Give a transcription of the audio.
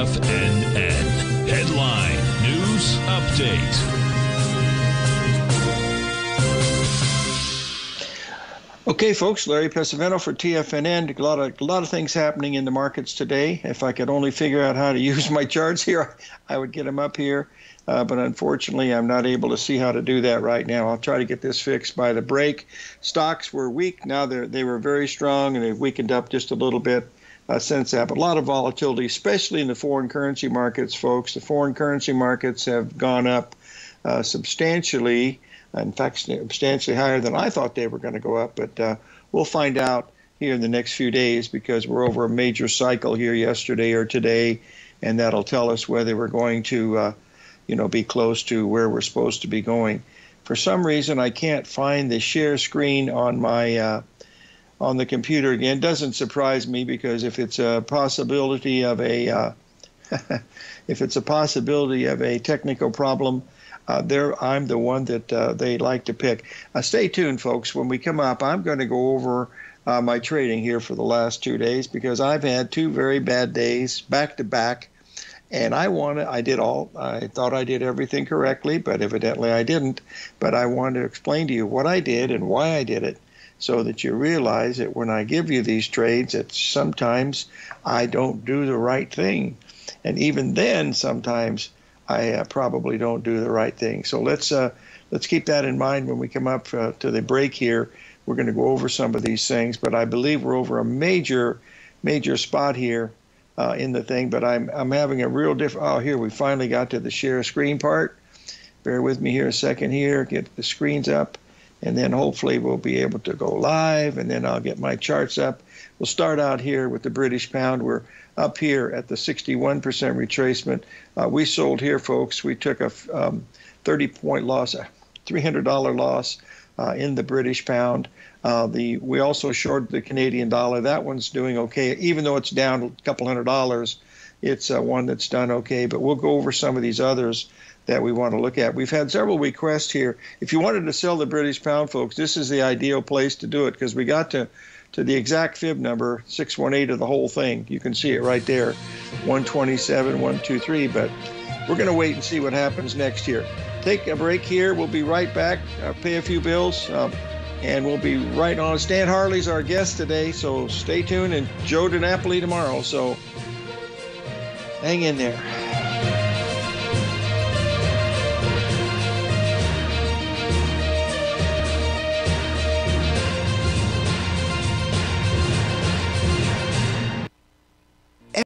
TFNN. Headline News Update. Okay, folks, Larry Pesavento for TFNN. A lot of a lot of things happening in the markets today. If I could only figure out how to use my charts here, I would get them up here. Uh, but unfortunately, I'm not able to see how to do that right now. I'll try to get this fixed by the break. Stocks were weak. Now they they were very strong, and they've weakened up just a little bit uh, since that. But a lot of volatility, especially in the foreign currency markets, folks. The foreign currency markets have gone up uh, substantially in fact, substantially higher than I thought they were going to go up. But uh, we'll find out here in the next few days because we're over a major cycle here yesterday or today, and that'll tell us whether we're going to, uh, you know, be close to where we're supposed to be going. For some reason, I can't find the share screen on my uh, on the computer again. Doesn't surprise me because if it's a possibility of a uh, if it's a possibility of a technical problem, uh, there I'm the one that uh, they like to pick. Uh, stay tuned, folks. When we come up, I'm going to go over uh, my trading here for the last two days because I've had two very bad days back to back, and I wanted I did all I thought I did everything correctly, but evidently I didn't. But I wanted to explain to you what I did and why I did it. So that you realize that when I give you these trades, that sometimes I don't do the right thing. And even then, sometimes I uh, probably don't do the right thing. So let's uh, let's keep that in mind when we come up uh, to the break here. We're going to go over some of these things, but I believe we're over a major major spot here uh, in the thing. But I'm I'm having a real different. Oh, here we finally got to the share screen part. Bear with me here a second. Here, get the screens up, and then hopefully we'll be able to go live, and then I'll get my charts up. We'll start out here with the British pound. We're up here at the 61% retracement. Uh, we sold here, folks. We took a um, 30 point loss, a $300 loss uh, in the British pound. Uh, the we also shorted the Canadian dollar. That one's doing okay, even though it's down a couple hundred dollars. It's uh, one that's done okay. But we'll go over some of these others that we want to look at. We've had several requests here. If you wanted to sell the British pound, folks, this is the ideal place to do it because we got to to the exact fib number, 618 of the whole thing. You can see it right there, 127, 123. But we're going to wait and see what happens next year. Take a break here. We'll be right back, uh, pay a few bills, um, and we'll be right on. Stan Harley's our guest today, so stay tuned, and Joe DiNapoli tomorrow. So hang in there.